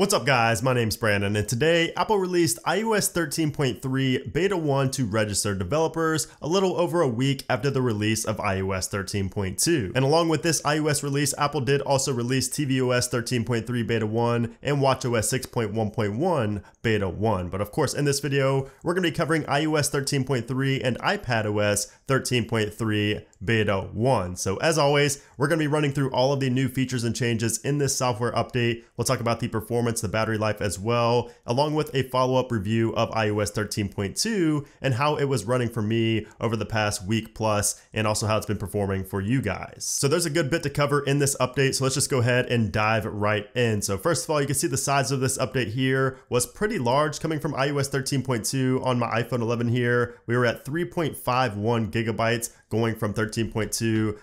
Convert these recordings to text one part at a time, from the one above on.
What's up guys, my name's Brandon and today Apple released iOS 13.3 Beta 1 to registered developers a little over a week after the release of iOS 13.2. And along with this iOS release, Apple did also release tvOS 13.3 Beta 1 and watchOS 6.1.1 Beta 1. But of course in this video, we're going to be covering iOS 13.3 and iPadOS 13.3 Beta 1. So as always, we're going to be running through all of the new features and changes in this software update. We'll talk about the performance the battery life as well, along with a follow-up review of iOS 13.2 and how it was running for me over the past week plus, and also how it's been performing for you guys. So there's a good bit to cover in this update, so let's just go ahead and dive right in. So first of all, you can see the size of this update here was pretty large coming from iOS 13.2 on my iPhone 11 here. We were at 3.51 gigabytes going from 13.2 to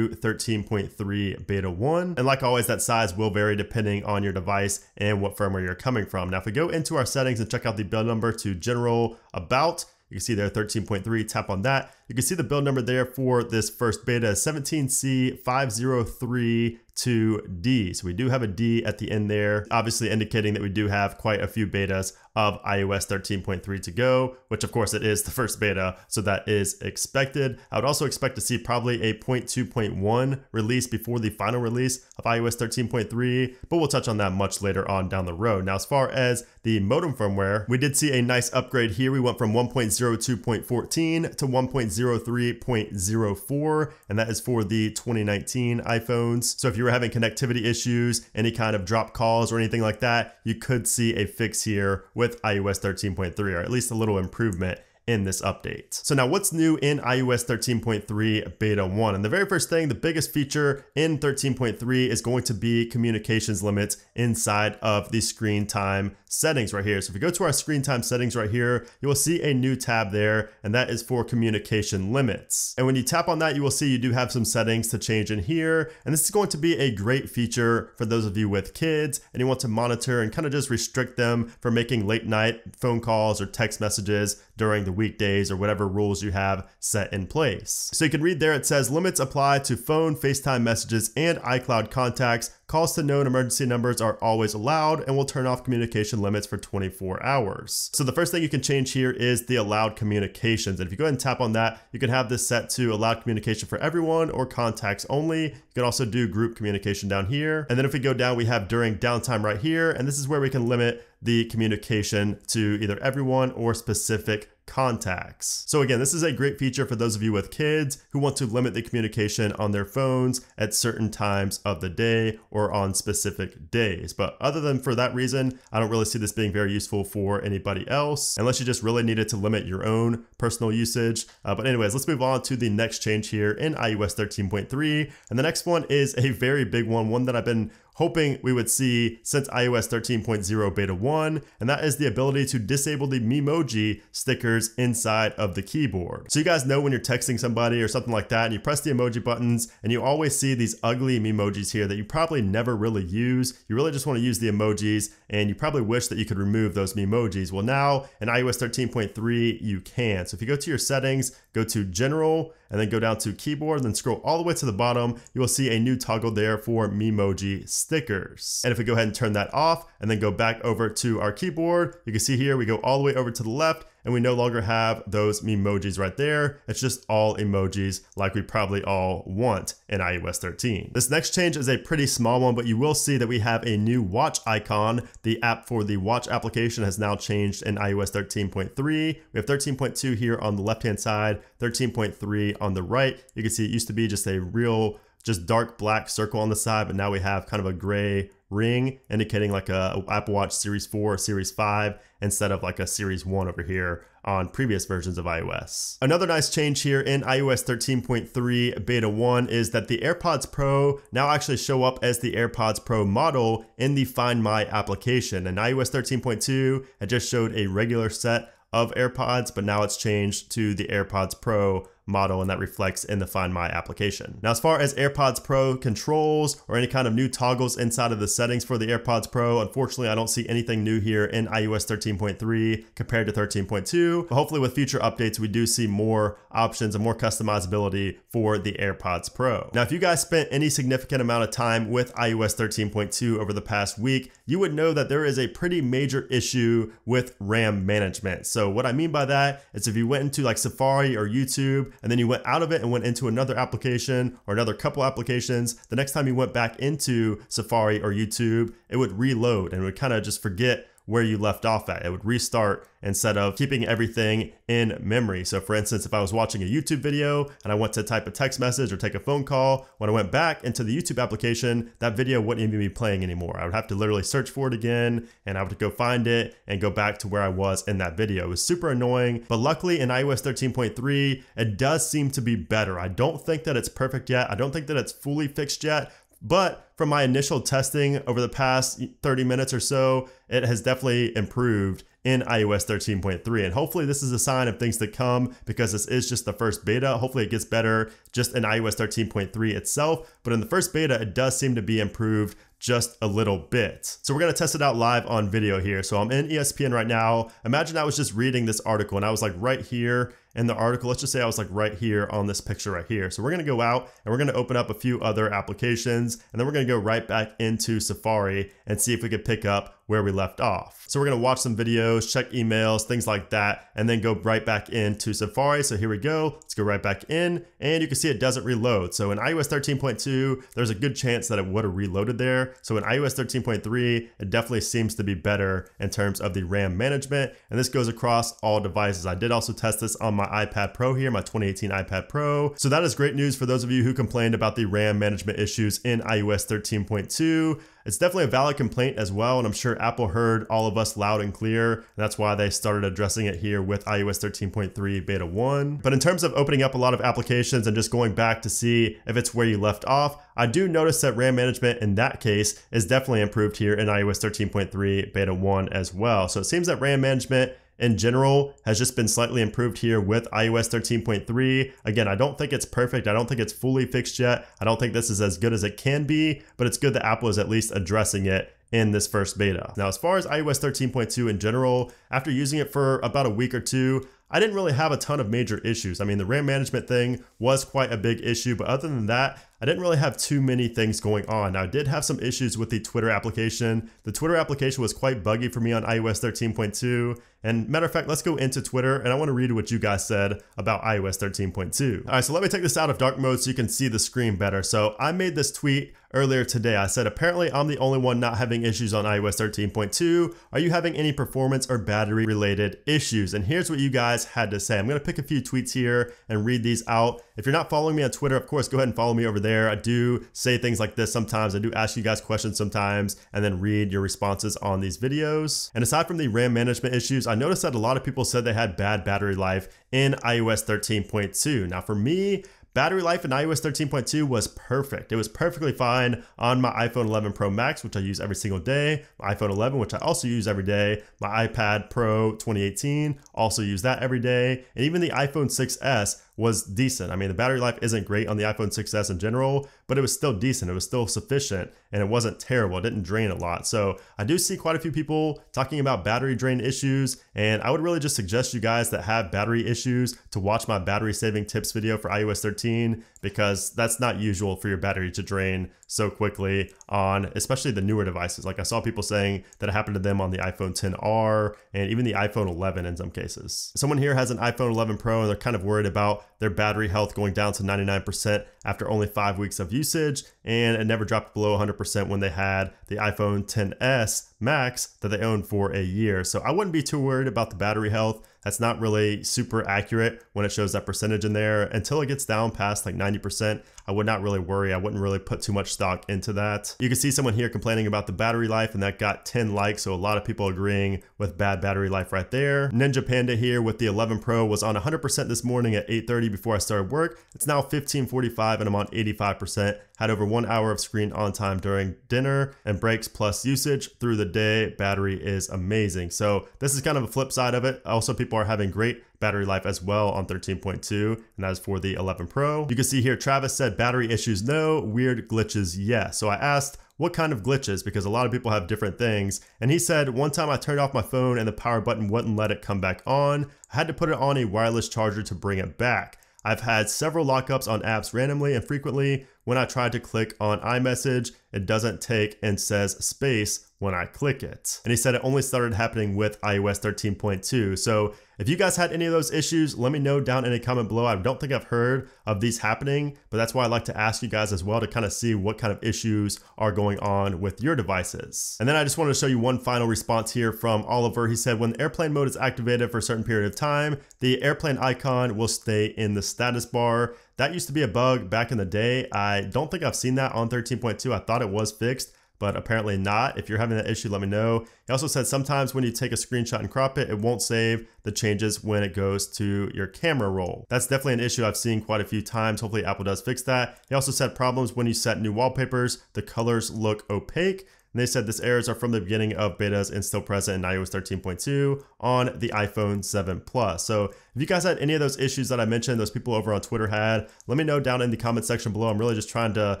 13.3 beta 1. And like always, that size will vary depending on your device and what firmware you're coming from. Now, if we go into our settings and check out the build number to general about, you can see there 13.3, tap on that. You can see the build number there for this first beta 17C503 to D. So we do have a D at the end there, obviously indicating that we do have quite a few betas of iOS 13.3 to go, which of course it is the first beta, so that is expected. I would also expect to see probably a 0.2.1 release before the final release of iOS 13.3, but we'll touch on that much later on down the road. Now, as far as the modem firmware, we did see a nice upgrade here. We went from 1.02.14 to 1.03.04, and that is for the 2019 iPhones. So if you were having connectivity issues, any kind of drop calls or anything like that, you could see a fix here with iOS 13.3, or at least a little improvement in this update. So now what's new in iOS 13.3 beta 1? And the very first thing, the biggest feature in 13.3 is going to be communications limits inside of the screen time settings right here. So if we go to our screen time settings right here, you will see a new tab there, and that is for communication limits. And when you tap on that, you will see you do have some settings to change in here. And this is going to be a great feature for those of you with kids and you want to monitor and kind of just restrict them from making late night phone calls or text messages during the weekdays or whatever rules you have set in place. So you can read there, it says limits apply to phone, FaceTime messages, and iCloud contacts Calls to known emergency numbers are always allowed and will turn off communication limits for 24 hours. So the first thing you can change here is the allowed communications. And if you go ahead and tap on that, you can have this set to allowed communication for everyone or contacts only. You can also do group communication down here. And then if we go down, we have during downtime right here. And this is where we can limit the communication to either everyone or specific contacts. So again, this is a great feature for those of you with kids who want to limit the communication on their phones at certain times of the day or on specific days. But other than for that reason, I don't really see this being very useful for anybody else, unless you just really needed to limit your own personal usage. Uh, but anyways, let's move on to the next change here in iOS 13.3. And the next one is a very big one, one that I've been hoping we would see since iOS 13.0 beta 1, and that is the ability to disable the Memoji stickers inside of the keyboard. So you guys know when you're texting somebody or something like that, and you press the emoji buttons, and you always see these ugly Memojis here that you probably never really use. You really just want to use the emojis, and you probably wish that you could remove those Memojis. Well, now in iOS 13.3, you can. So if you go to your settings, go to General, and then go down to Keyboard, then scroll all the way to the bottom, you will see a new toggle there for Memoji stickers. And if we go ahead and turn that off and then go back over to our keyboard, you can see here we go all the way over to the left and we no longer have those Memojis right there. It's just all emojis like we probably all want in iOS 13. This next change is a pretty small one, but you will see that we have a new watch icon. The app for the watch application has now changed in iOS 13.3. We have 13.2 here on the left-hand side, 13.3 on the right. You can see it used to be just a real just dark black circle on the side, but now we have kind of a gray ring indicating like a Apple Watch Series 4 or Series 5 instead of like a Series 1 over here on previous versions of iOS. Another nice change here in iOS 13.3 beta 1 is that the AirPods Pro now actually show up as the AirPods Pro model in the Find My application. And iOS 13.2, it just showed a regular set of AirPods, but now it's changed to the AirPods Pro model and that reflects in the Find My application. Now, as far as AirPods Pro controls or any kind of new toggles inside of the settings for the AirPods Pro, unfortunately, I don't see anything new here in iOS 13.3 compared to 13.2. But hopefully with future updates, we do see more options and more customizability for the AirPods Pro. Now, if you guys spent any significant amount of time with iOS 13.2 over the past week, you would know that there is a pretty major issue with RAM management. So what I mean by that is if you went into like Safari or YouTube and then you went out of it and went into another application or another couple applications, the next time you went back into Safari or YouTube, it would reload and would kind of just forget where you left off at. It would restart instead of keeping everything in memory. So for instance, if I was watching a YouTube video and I went to type a text message or take a phone call, when I went back into the YouTube application, that video wouldn't even be playing anymore. I would have to literally search for it again and I would go find it and go back to where I was in that video. It was super annoying, but luckily in iOS 13.3, it does seem to be better. I don't think that it's perfect yet. I don't think that it's fully fixed yet, but from my initial testing over the past 30 minutes or so, it has definitely improved in iOS 13.3. And hopefully, this is a sign of things to come because this is just the first beta. Hopefully, it gets better just in iOS 13.3 itself. But in the first beta, it does seem to be improved just a little bit. So we're gonna test it out live on video here. So I'm in ESPN right now. Imagine I was just reading this article and I was like right here in the article. Let's just say I was like right here on this picture right here. So we're gonna go out and we're gonna open up a few other applications and then we're gonna go right back into Safari and see if we could pick up where we left off. So we're gonna watch some videos, check emails, things like that, and then go right back into Safari. So here we go, let's go right back in, and you can see it doesn't reload. So in iOS 13.2, there's a good chance that it would have reloaded there. So in iOS 13.3, it definitely seems to be better in terms of the RAM management, and this goes across all devices. I did also test this on my iPad Pro here, my 2018 iPad Pro. So that is great news for those of you who complained about the RAM management issues in iOS 13.2. It's definitely a valid complaint as well, and I'm sure Apple heard all of us loud and clear, and that's why they started addressing it here with iOS 13.3 Beta 1. But in terms of opening up a lot of applications and just going back to see if it's where you left off, I do notice that RAM management in that case is definitely improved here in iOS 13.3 Beta 1 as well. So it seems that RAM management in general has just been slightly improved here with iOS 13.3. Again, I don't think it's perfect. I don't think it's fully fixed yet. I don't think this is as good as it can be, but it's good that Apple is at least addressing it in this first beta. Now, as far as iOS 13.2 in general, after using it for about a week or two, I didn't really have a ton of major issues. I mean, the RAM management thing was quite a big issue, but other than that, I didn't really have too many things going on. Now, I did have some issues with the Twitter application. The Twitter application was quite buggy for me on iOS 13.2. And matter of fact, let's go into Twitter and I want to read what you guys said about iOS 13.2. All right, so let me take this out of dark mode so you can see the screen better. So I made this tweet earlier today. I said, apparently I'm the only one not having issues on iOS 13.2. Are you having any performance or battery related issues? And here's what you guys had to say. I'm going to pick a few tweets here and read these out. If you're not following me on Twitter, of course, go ahead and follow me over there. I do say things like this sometimes. I do ask you guys questions sometimes and then read your responses on these videos. And aside from the RAM management issues, I noticed that a lot of people said they had bad battery life in iOS 13.2. Now, for me, Battery life in iOS 13.2 was perfect. It was perfectly fine on my iPhone 11 Pro Max, which I use every single day, my iPhone 11, which I also use every day, my iPad Pro 2018, also use that every day, and even the iPhone 6S was decent. I mean, the battery life isn't great on the iPhone 6S in general, but it was still decent. It was still sufficient and it wasn't terrible. It didn't drain a lot. So I do see quite a few people talking about battery drain issues. And I would really just suggest you guys that have battery issues to watch my battery saving tips video for iOS 13 because that's not usual for your battery to drain so quickly on especially the newer devices. Like I saw people saying that it happened to them on the iPhone 10R and even the iPhone 11 in some cases. Someone here has an iPhone 11 Pro and they're kind of worried about their battery health going down to 99% after only five weeks of usage, and it never dropped below 100% when they had the iPhone 10s Max that they owned for a year. So I wouldn't be too worried about the battery health. That's not really super accurate when it shows that percentage in there. Until it gets down past like 90%, I would not really worry. I wouldn't really put too much stock into that. You can see someone here complaining about the battery life and that got 10 likes. So a lot of people agreeing with bad battery life right there. Ninja Panda here with the 11 Pro was on 100% this morning at 8.30 before I started work. It's now 15.45 and I'm on 85% had over one hour of screen on time during dinner and breaks plus usage through the day. Battery is amazing. So this is kind of a flip side of it. Also, people are having great battery life as well on 13.2, and that is for the 11 Pro. You can see here, Travis said battery issues no, weird glitches yes. So I asked, what kind of glitches because a lot of people have different things. And he said, one time I turned off my phone and the power button wouldn't let it come back on. I had to put it on a wireless charger to bring it back. I've had several lockups on apps randomly and frequently. When I try to click on iMessage, it doesn't take and says space when I click it. And he said it only started happening with iOS 13.2. So if you guys had any of those issues, let me know down in a comment below. I don't think I've heard of these happening, but that's why I like to ask you guys as well to kind of see what kind of issues are going on with your devices. And then I just wanted to show you one final response here from Oliver. He said, when airplane mode is activated for a certain period of time, the airplane icon will stay in the status bar. That used to be a bug back in the day. I don't think I've seen that on 13.2. I thought it was fixed but apparently not. If you're having that issue, let me know. He also said sometimes when you take a screenshot and crop it, it won't save the changes when it goes to your camera roll. That's definitely an issue I've seen quite a few times. Hopefully Apple does fix that. He also said problems when you set new wallpapers, the colors look opaque. And they said this errors are from the beginning of betas and still present in iOS 13.2 on the iPhone 7 Plus. So if you guys had any of those issues that I mentioned, those people over on Twitter had, let me know down in the comment section below. I'm really just trying to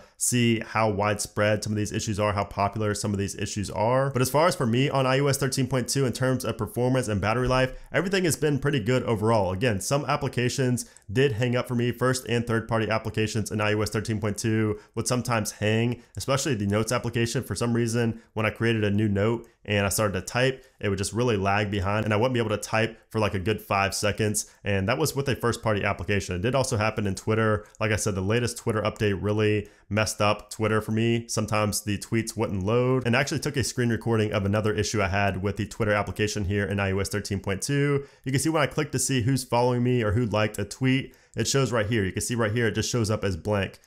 see how widespread some of these issues are, how popular some of these issues are. But as far as for me on iOS 13.2 in terms of performance and battery life, everything has been pretty good overall. Again, some applications did hang up for me. First and third party applications in iOS 13.2 would sometimes hang, especially the notes application for some reason reason, when I created a new note and I started to type, it would just really lag behind and I wouldn't be able to type for like a good five seconds. And that was with a first party application. It did also happen in Twitter. Like I said, the latest Twitter update really messed up Twitter for me. Sometimes the tweets wouldn't load and I actually took a screen recording of another issue I had with the Twitter application here in iOS 13.2. You can see when I click to see who's following me or who liked a tweet, it shows right here. You can see right here, it just shows up as blank.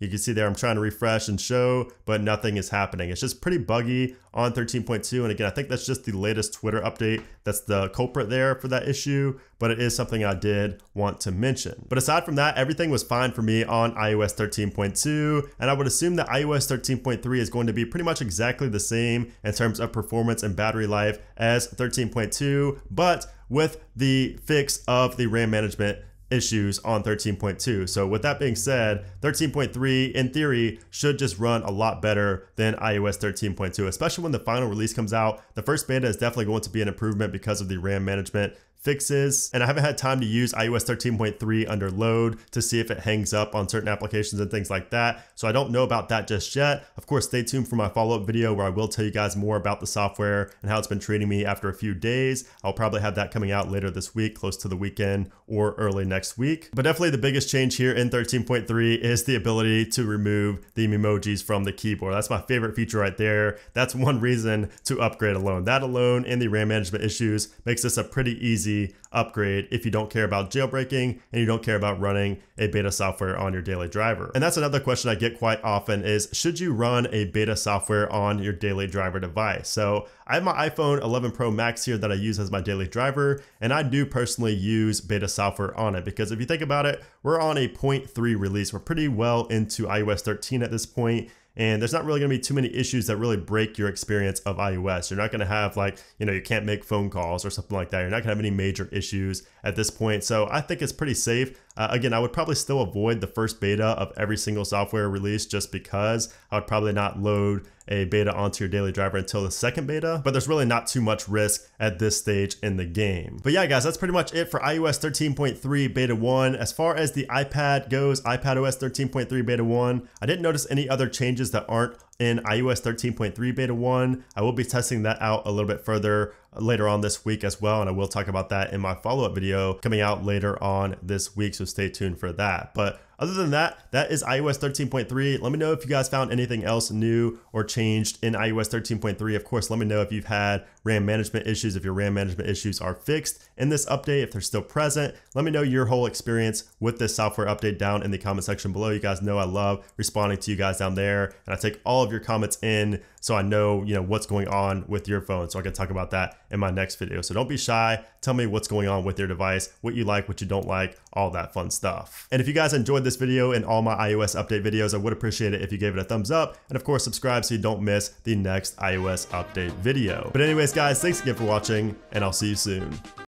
You can see there I'm trying to refresh and show, but nothing is happening. It's just pretty buggy on 13.2. And again, I think that's just the latest Twitter update. That's the culprit there for that issue, but it is something I did want to mention. But aside from that, everything was fine for me on iOS 13.2. And I would assume that iOS 13.3 is going to be pretty much exactly the same in terms of performance and battery life as 13.2, but with the fix of the RAM management issues on 13.2. So with that being said, 13.3 in theory should just run a lot better than iOS 13.2, especially when the final release comes out. The first beta is definitely going to be an improvement because of the RAM management fixes. And I haven't had time to use iOS 13.3 under load to see if it hangs up on certain applications and things like that. So I don't know about that just yet. Of course, stay tuned for my follow-up video where I will tell you guys more about the software and how it's been treating me after a few days. I'll probably have that coming out later this week, close to the weekend or early next week. But definitely the biggest change here in 13.3 is the ability to remove the Memojis from the keyboard. That's my favorite feature right there. That's one reason to upgrade alone. That alone and the RAM management issues makes this a pretty easy upgrade if you don't care about jailbreaking and you don't care about running a beta software on your daily driver. And that's another question I get quite often is should you run a beta software on your daily driver device? So I have my iPhone 11 Pro Max here that I use as my daily driver and I do personally use beta software on it because if you think about it, we're on a 0.3 release. We're pretty well into iOS 13 at this point and there's not really going to be too many issues that really break your experience of iOS. You're not going to have like, you know, you can't make phone calls or something like that. You're not going to have any major issues at this point. So I think it's pretty safe. Uh, again, I would probably still avoid the first beta of every single software release just because I would probably not load a beta onto your daily driver until the second beta, but there's really not too much risk at this stage in the game. But yeah, guys, that's pretty much it for iOS 13.3 beta 1. As far as the iPad goes, iPad OS 13.3 beta 1, I didn't notice any other changes that aren't in iOS 13.3 beta 1. I will be testing that out a little bit further later on this week as well. And I will talk about that in my follow up video coming out later on this week. So stay tuned for that. But other than that, that is iOS 13.3. Let me know if you guys found anything else new or changed in iOS 13.3. Of course, let me know if you've had RAM management issues, if your RAM management issues are fixed in this update, if they're still present. Let me know your whole experience with this software update down in the comment section below. You guys know I love responding to you guys down there, and I take all of your comments in so I know, you know, what's going on with your phone. So I can talk about that in my next video. So don't be shy. Tell me what's going on with your device, what you like, what you don't like, all that fun stuff. And if you guys enjoyed this video and all my iOS update videos, I would appreciate it if you gave it a thumbs up. And of course, subscribe so you don't miss the next iOS update video. But anyways, guys, thanks again for watching, and I'll see you soon.